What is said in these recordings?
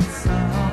that.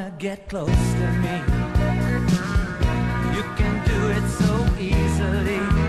wanna get close to me. You can do it so easily.